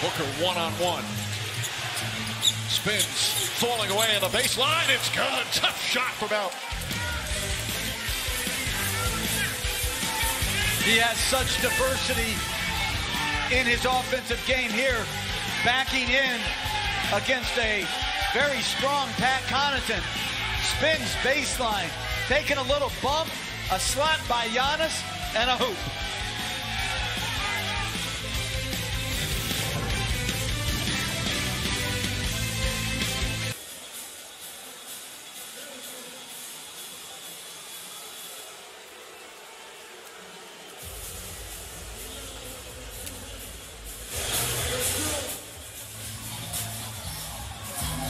Booker one on one. Spins, falling away on the baseline. It's good. Tough shot from out. He has such diversity in his offensive game here, backing in against a very strong Pat Connaughton. Spins baseline, taking a little bump, a slot by Giannis, and a hoop.